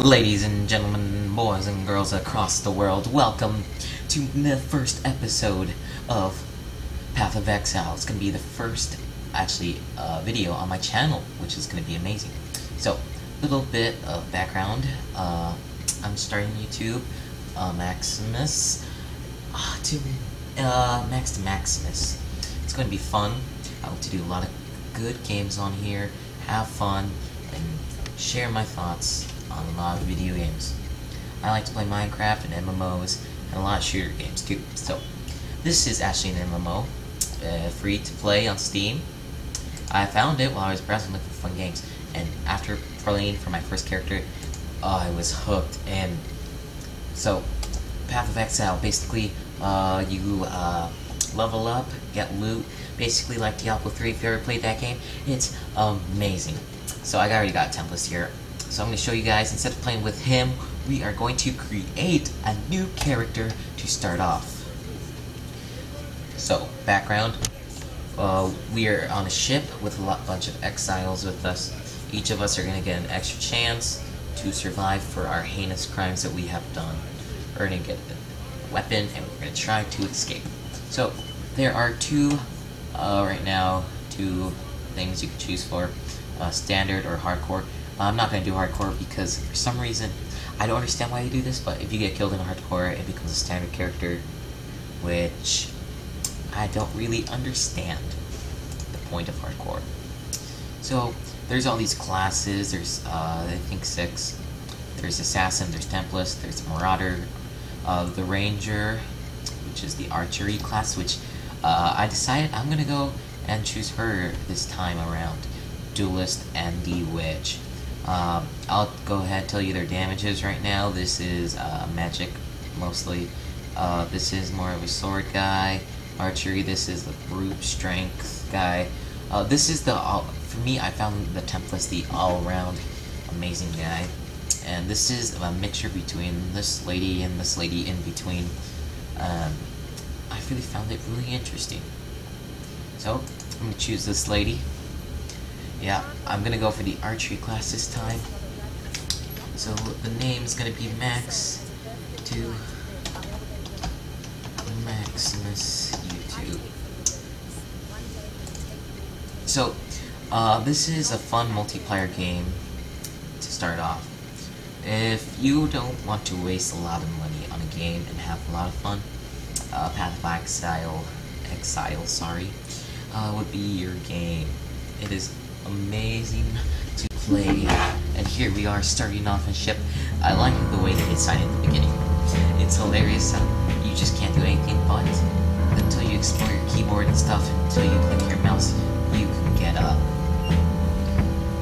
Ladies and gentlemen, boys and girls across the world, welcome to the first episode of Path of Exile. It's going to be the first, actually, uh, video on my channel, which is going to be amazing. So, a little bit of background. Uh, I'm starting YouTube, uh, Maximus, uh, to, uh, Max to Maximus. It's going to be fun. I hope to do a lot of good games on here, have fun, and share my thoughts on a lot of video games. I like to play Minecraft and MMOs and a lot of shooter games too. So this is actually an MMO, uh, free to play on Steam. I found it while I was browsing looking for fun games, and after playing for my first character, uh, I was hooked. And so, Path of Exile, basically, uh, you uh, level up, get loot, basically like Diablo 3 if you ever played that game. It's amazing. So I already got templates here. So I'm going to show you guys, instead of playing with him, we are going to create a new character to start off. So, background. Uh, we are on a ship with a lot, bunch of exiles with us. Each of us are going to get an extra chance to survive for our heinous crimes that we have done. We're going to get a weapon and we're going to try to escape. So, there are two, uh, right now, two things you can choose for. Uh, standard or hardcore. I'm not going to do hardcore because for some reason, I don't understand why you do this, but if you get killed in hardcore, it becomes a standard character, which I don't really understand the point of hardcore. So, there's all these classes, there's, uh, I think six. There's Assassin, there's Tempest, there's Marauder, uh, the Ranger, which is the Archery class, which uh, I decided I'm gonna go and choose her this time around. Duelist and the Witch. Um, I'll go ahead tell you their damages right now. This is uh, magic, mostly. Uh, this is more of a sword guy. Archery, this is the brute strength guy. Uh, this is the, for me, I found the Tempest the all-around amazing guy. And this is a mixture between this lady and this lady in between. Um, I really found it really interesting. So, I'm going to choose this lady. Yeah, I'm gonna go for the archery class this time. So the name's gonna be Max to Maximus YouTube. So, uh, this is a fun multiplayer game to start off. If you don't want to waste a lot of money on a game and have a lot of fun, uh, Path of Exile, Exile, sorry, uh, would be your game. It is amazing to play. And here we are starting off a ship. I like the way they decided in the beginning. It's hilarious how you just can't do anything but until you explore your keyboard and stuff, until you click your mouse, you can get up.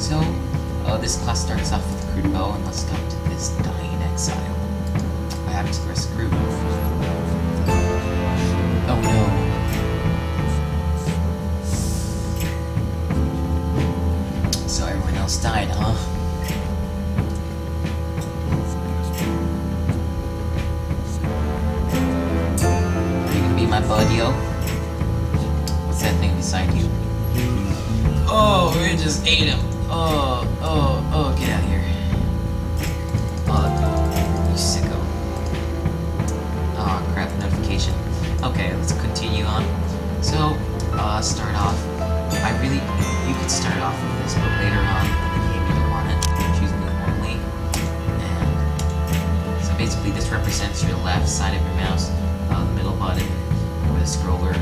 So, uh, this class starts off with crude bow, and let's talk to this dying exile. I have to the crew? Oh no. Everyone died, huh? Are you gonna be my buddy-o? What's that thing beside you? Oh, we just ate him. Oh, oh, oh, get out of here. Oh, you sicko. Oh, crap, notification. Okay, let's continue on. So, uh, start off. I really, you could start off with this, but later on represents your left side of your mouse, uh, the middle button, or the scroller,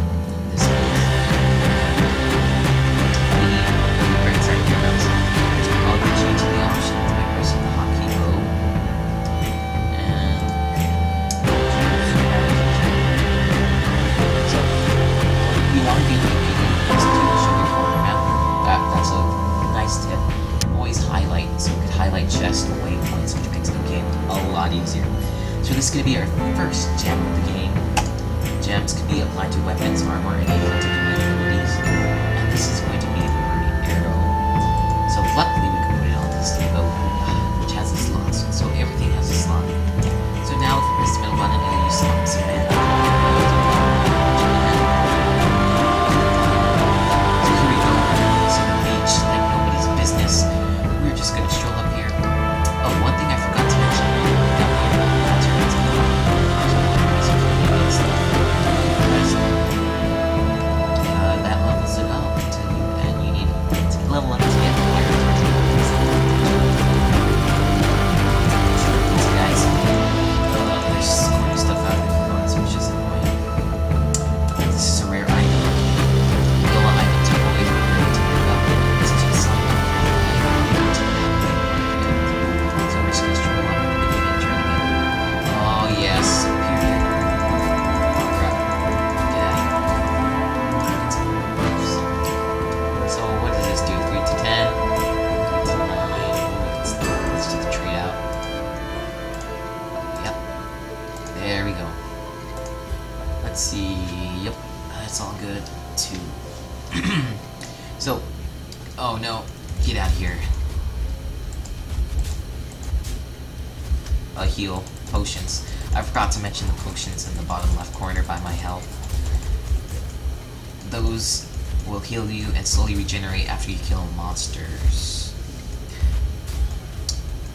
regenerate after you kill monsters.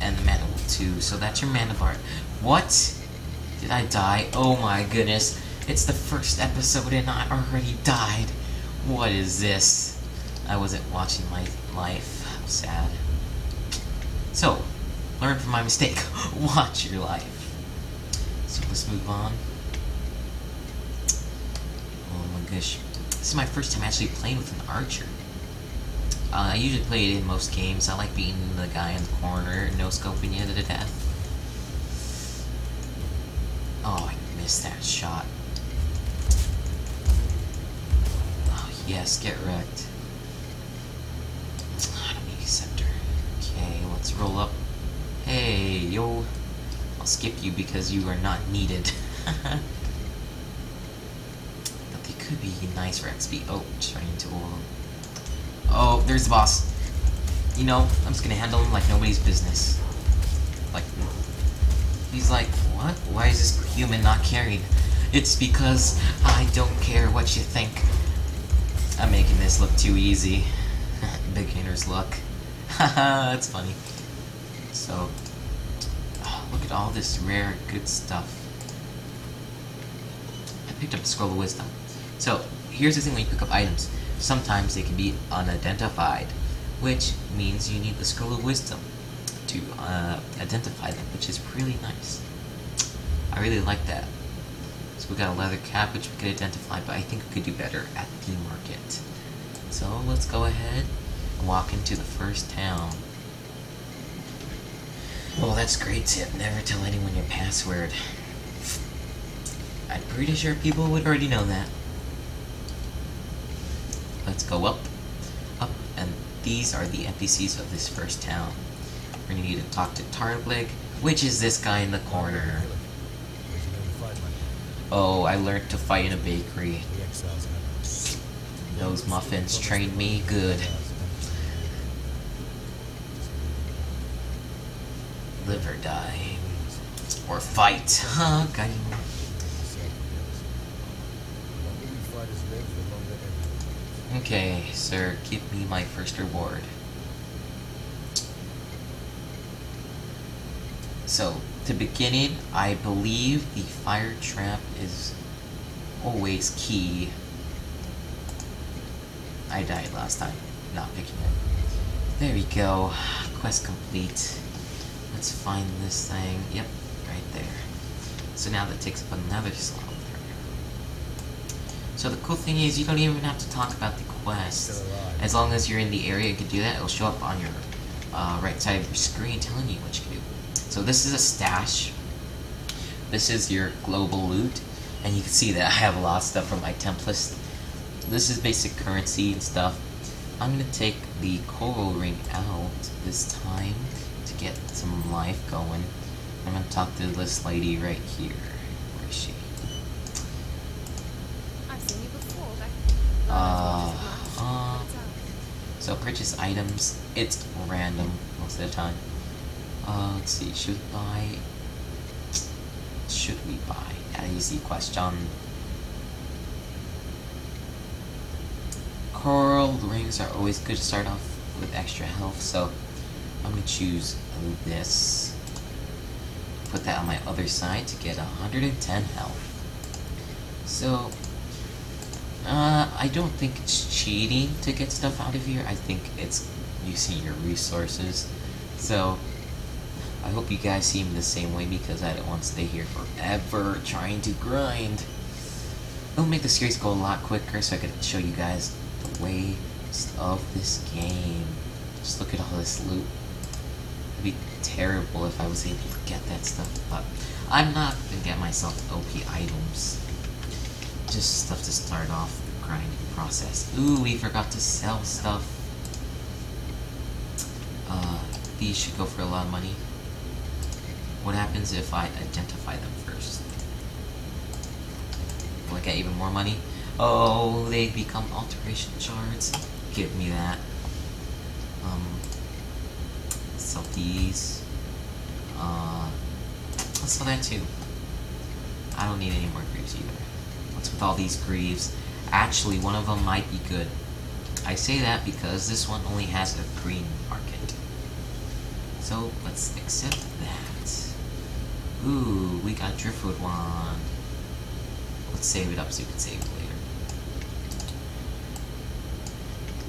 And the mana too, so that's your mana bar. What? Did I die? Oh my goodness. It's the first episode and I already died. What is this? I wasn't watching my life. How sad. So, learn from my mistake. Watch your life. So let's move on. Oh my gosh. This is my first time actually playing with an archer. Uh, I usually play it in most games. I like being the guy in the corner, no scoping you to the death. Oh, I missed that shot. Oh, yes, get wrecked. Enemy scepter. Okay, let's roll up. Hey, yo. I'll skip you because you are not needed. but they could be nice for XP. Oh, running into wall. Oh, there's the boss. You know, I'm just gonna handle him like nobody's business. Like, he's like, what? Why is this human not carried? It's because I don't care what you think. I'm making this look too easy. Beginner's luck. Haha, that's funny. So, look at all this rare good stuff. I picked up a Scroll of Wisdom. So, here's the thing when you pick up items. Sometimes they can be unidentified, which means you need the Scroll of Wisdom to uh, identify them, which is really nice. I really like that. So we got a leather cap, which we could identify, but I think we could do better at the market. So let's go ahead and walk into the first town. Well, that's great tip. Never tell anyone your password. I'm pretty sure people would already know that. Let's go up, up, and these are the NPCs of this first town. We're gonna need to talk to Tarkleigh, which is this guy in the corner. Oh, I learned to fight in a bakery. Those muffins trained me good. Live or die. Or fight. Huh, got him. Okay, sir, give me my first reward. So, to begin it, I believe the fire trap is always key. I died last time, not picking it. There we go, quest complete. Let's find this thing, yep, right there. So now that takes up another slot. So the cool thing is you don't even have to talk about the quest. As long as you're in the area you can do that, it'll show up on your uh, right side of your screen telling you what you can do. So this is a stash. This is your global loot. And you can see that I have a lot of stuff from my templates. This is basic currency and stuff. I'm going to take the coral ring out this time to get some life going. I'm going to talk to this lady right here. Where is she? Uh, uh, so purchase items, it's random most of the time. Uh, let's see, should buy, should we buy? That easy question. Coral rings are always good to start off with extra health, so I'm gonna choose this. Put that on my other side to get 110 health. So, uh, I don't think it's cheating to get stuff out of here. I think it's using your resources. So, I hope you guys see me the same way because I don't want to stay here forever trying to grind. It'll make the series go a lot quicker so I can show you guys the way of this game. Just look at all this loot. It'd be terrible if I was able to get that stuff, but I'm not gonna get myself OP items. Just stuff to start off the grinding process. Ooh, we forgot to sell stuff. Uh, these should go for a lot of money. What happens if I identify them first? Will I get even more money? Oh, they become alteration shards. Give me that. Um, sell these. Uh, let's sell that too. I don't need any more greaves either. With all these greaves? Actually, one of them might be good. I say that because this one only has a green market. So, let's accept that. Ooh, we got Driftwood Wand. Let's save it up so we can save it later.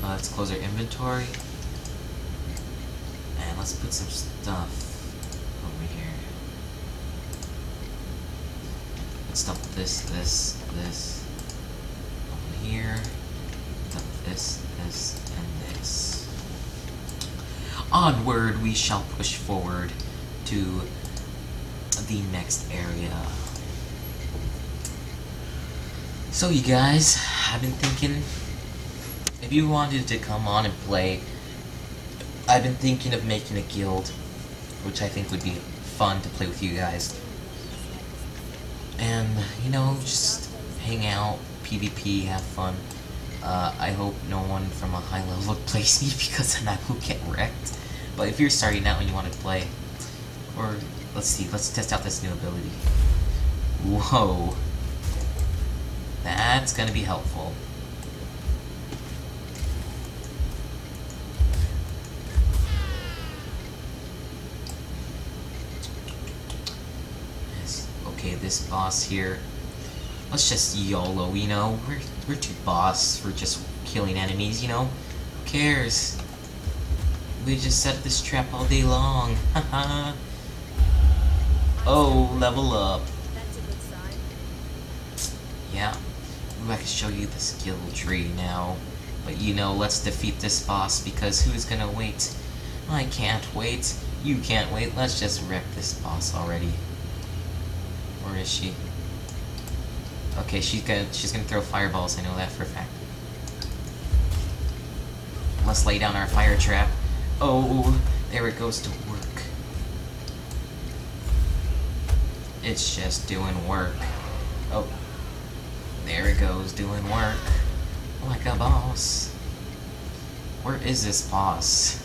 Uh, let's close our inventory. And let's put some stuff over here. Let's this, this, this over here. Dump this, this, and this. Onward we shall push forward to the next area. So you guys, I've been thinking, if you wanted to come on and play, I've been thinking of making a guild, which I think would be fun to play with you guys. And, you know, just hang out, PvP, have fun. Uh, I hope no one from a high level plays me because then I will get wrecked. But if you're starting out and you want to play, or let's see, let's test out this new ability. Whoa. That's gonna be helpful. This boss here. Let's just YOLO, you know? We're, we're too boss for just killing enemies, you know? Who cares? We just set this trap all day long. Haha. oh, level up. That's a good sign. Yeah. Ooh, I can show you the skill tree now. But you know, let's defeat this boss because who's gonna wait? I can't wait. You can't wait. Let's just wreck this boss already. Where is she? Okay, she's gonna she's gonna throw fireballs. I know that for a fact. Let's lay down our fire trap. Oh, there it goes to work. It's just doing work. Oh, there it goes, doing work. Like a boss. Where is this boss?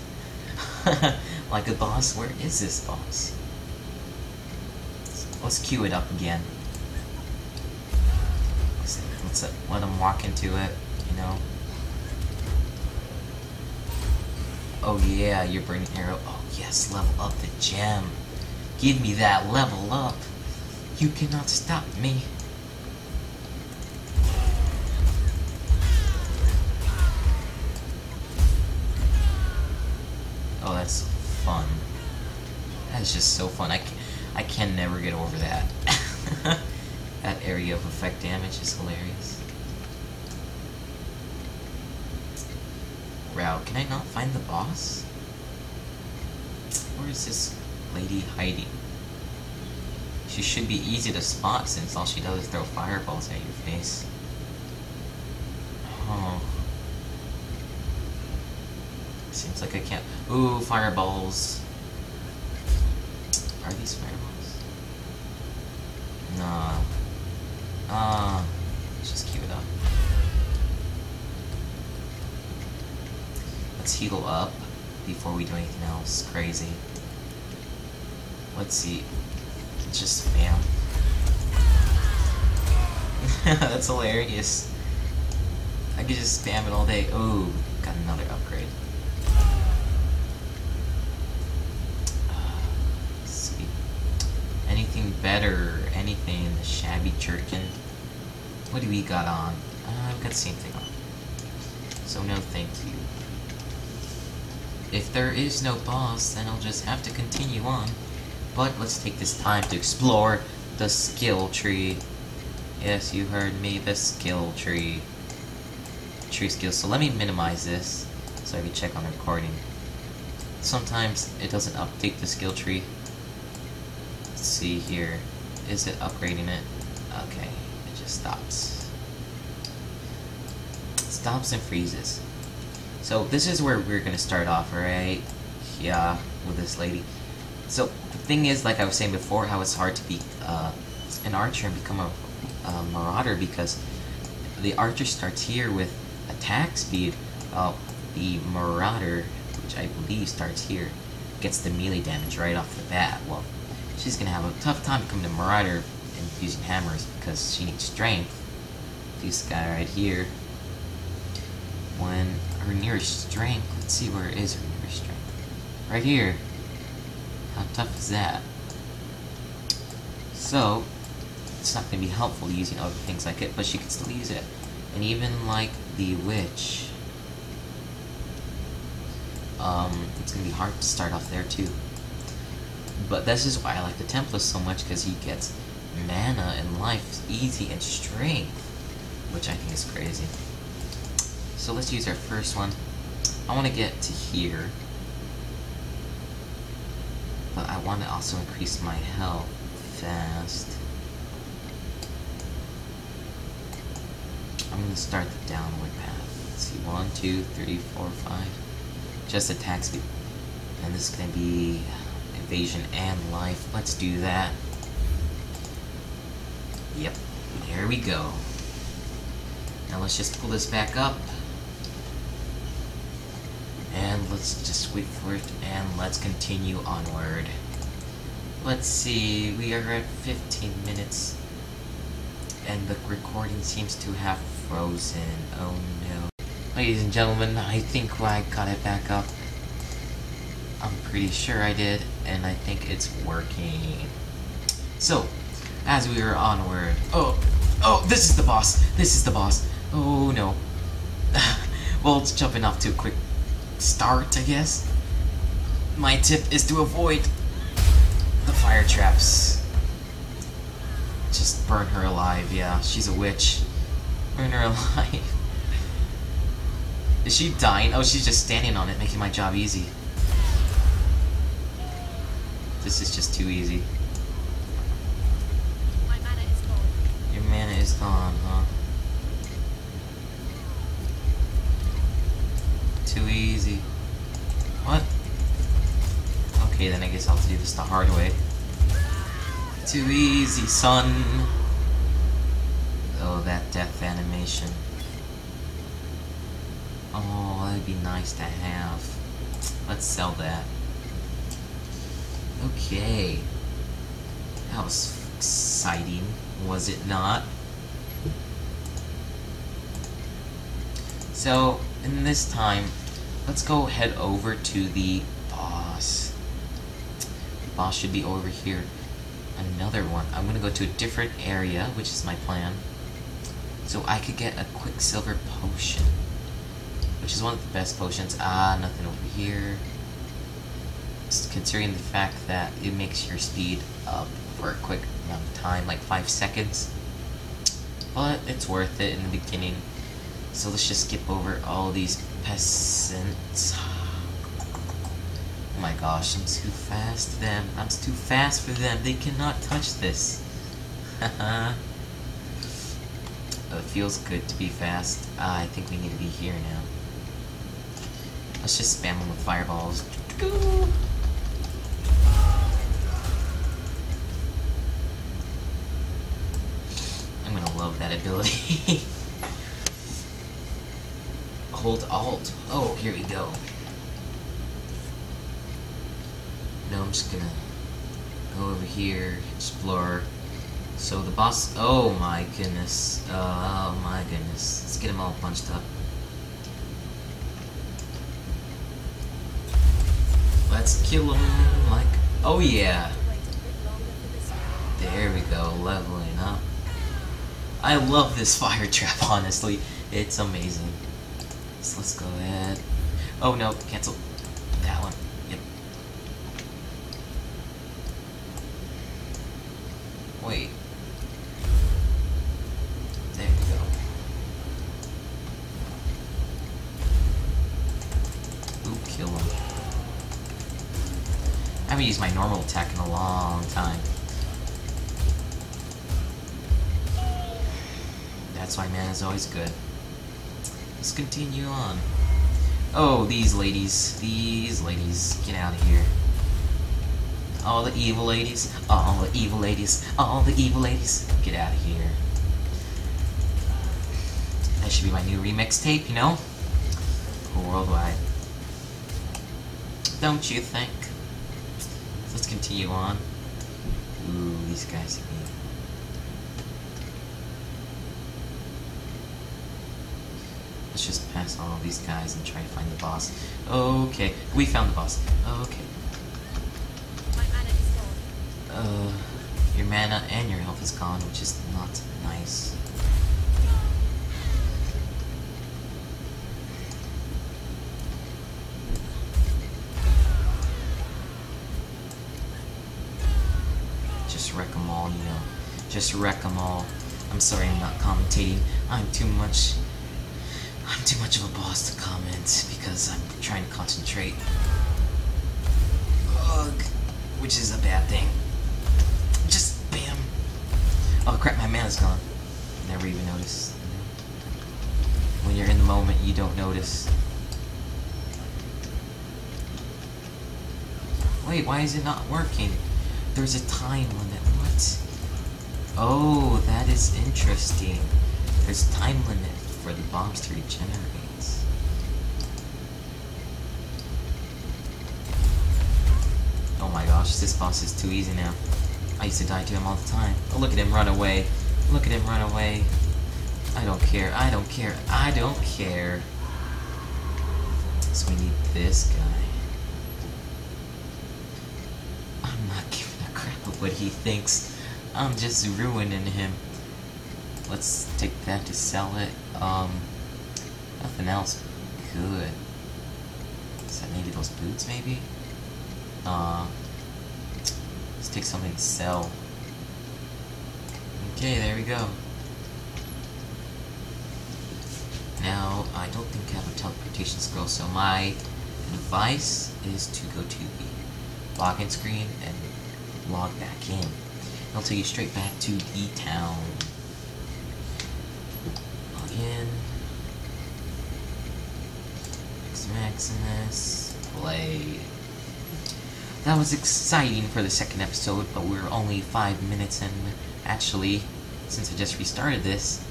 like a boss, where is this boss? Let's cue it up again. Let's, let's uh, let him walk into it, you know? Oh yeah, you're bringing arrow. Oh yes, level up the gem. Give me that level up. You cannot stop me. Oh, that's fun. That's just so fun. I can, I can never get over that. that area of effect damage is hilarious. Wow, can I not find the boss? Where is this lady hiding? She should be easy to spot since all she does is throw fireballs at your face. Oh. Seems like I can't. Ooh, fireballs. Are these fireballs? Nah. Ah. let's just keep it up. Let's heal up before we do anything else crazy. Let's see. Just spam. That's hilarious. I could just spam it all day. Oh, got another upgrade. Let's see. Better? Anything in the shabby jerkin? What do we got on? Uh, I've got the same thing on. So no thank you. If there is no boss, then I'll just have to continue on. But let's take this time to explore the skill tree. Yes, you heard me, the skill tree. Tree skills. So let me minimize this so I can check on the recording. Sometimes it doesn't update the skill tree. See here. Is it upgrading it? Okay, it just stops. Stops and freezes. So this is where we're gonna start off, right? Yeah, with this lady. So the thing is, like I was saying before, how it's hard to be uh, an archer and become a uh, Marauder because the Archer starts here with attack speed. Uh, the Marauder, which I believe starts here, gets the melee damage right off the bat. Well, she's gonna have a tough time coming to Marauder and using hammers because she needs strength. This guy right here. When her nearest strength, let's see where it is her nearest strength. Right here. How tough is that? So, it's not to be helpful using other things like it, but she can still use it. And even like the witch, um, it's to be hard to start off there too. But this is why I like the Templar so much, because he gets mana and life easy and strength, which I think is crazy. So let's use our first one. I want to get to here. But I want to also increase my health fast. I'm going to start the downward path. Let's see, one, two, three, four, five. Just attack speed. And this is going to be evasion and life. Let's do that. Yep, there we go. Now let's just pull this back up. And let's just wait for it, and let's continue onward. Let's see, we are at 15 minutes, and the recording seems to have frozen. Oh no. Ladies and gentlemen, I think I got it back up. I'm pretty sure I did, and I think it's working. So, as we are onward... Oh, oh, this is the boss! This is the boss! Oh no. well, it's jumping off too quick start, I guess. My tip is to avoid the fire traps. Just burn her alive, yeah. She's a witch. Burn her alive. Is she dying? Oh, she's just standing on it, making my job easy. This is just too easy. My mana is gone. Your mana is gone, huh? Too easy. What? Okay, then I guess I'll do this the hard way. Too easy, son. Oh, that death animation. Oh, that'd be nice to have. Let's sell that. Okay. That was exciting, was it not? So, in this time, let's go head over to the boss. The boss should be over here. Another one. I'm gonna go to a different area, which is my plan. So I could get a Quicksilver Potion. Which is one of the best potions. Ah, nothing over here. Considering the fact that it makes your speed up for a quick amount of time, like 5 seconds. But it's worth it in the beginning. So let's just skip over all these peasants. Oh my gosh, I'm too fast for them. I'm too fast for them. They cannot touch this. It feels good to be fast. Uh, I think we need to be here now. Let's just spam them with fireballs. That ability. Hold Alt. Oh, here we go. No, I'm just gonna go over here, explore. So the boss. Oh my goodness. Uh, oh my goodness. Let's get them all punched up. Let's kill them like. Oh yeah. There we go, leveling up. I love this fire trap, honestly. It's amazing. So let's go ahead. Oh no, cancel that one. Yep. Wait. Man is always good. Let's continue on. Oh, these ladies. These ladies. Get out of here. All the evil ladies. All the evil ladies. All the evil ladies. Get out of here. That should be my new remix tape, you know? Worldwide. Don't you think? Let's continue on. Ooh, these guys again. Let's just pass all these guys and try to find the boss. Okay, we found the boss. Okay. My mana is gone. Uh, your mana and your health is gone, which is not nice. Just wreck them all, you know. Just wreck them all. I'm sorry I'm not commentating. I'm too much. Too much of a boss to comment because I'm trying to concentrate. Ugh, which is a bad thing. Just bam. Oh crap, my mana's gone. Never even noticed. When you're in the moment, you don't notice. Wait, why is it not working? There's a time limit. What? Oh, that is interesting. There's time limit for the bombs to regenerate. Oh my gosh, this boss is too easy now. I used to die to him all the time. Oh, look at him run away. Look at him run away. I don't care. I don't care. I don't care. So we need this guy. I'm not giving a crap what he thinks. I'm just ruining him. Let's take that to sell it. Um, nothing else good. That maybe those boots, maybe? Uh, let's take something to sell. Okay, there we go. Now, I don't think I have a teleportation scroll, so my advice is to go to the login screen and log back in. It'll take you straight back to the town. Log in. X Maximus. Play. That was exciting for the second episode, but we're only five minutes in. Actually, since I just restarted this,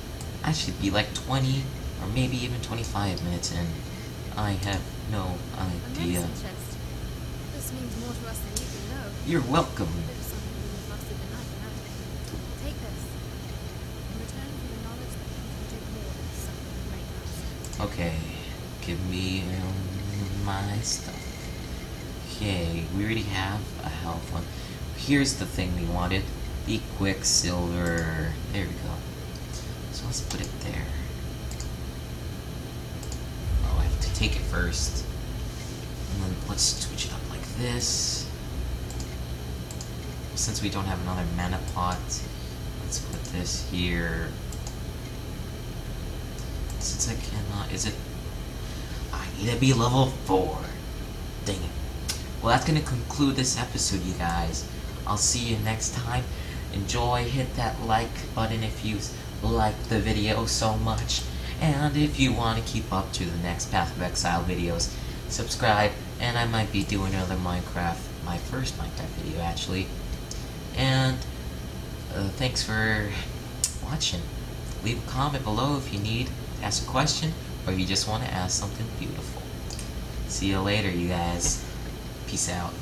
I should be like 20 or maybe even 25 minutes in. I have no A You're chest. This means more to us than you can know. You're welcome. Bit of something we must master the night now. Take this. In return for the knowledge that you can do more than suffer and break us. Okay, give me my stuff. Okay, we already have a health one. Here's the thing we wanted. The Quicksilver. There we go. So let's put it there. Oh, I have to take it first. And then let's switch it up like this. Since we don't have another mana pot, let's put this here. Since I cannot, is it? I need to be level 4. Dang it. Well, that's going to conclude this episode, you guys. I'll see you next time. Enjoy, hit that like button if you like the video so much. And if you want to keep up to the next Path of Exile videos, subscribe. And I might be doing another Minecraft, my first Minecraft video actually. And uh, thanks for watching. Leave a comment below if you need ask a question or if you just want to ask something beautiful. See you later, you guys. Peace out.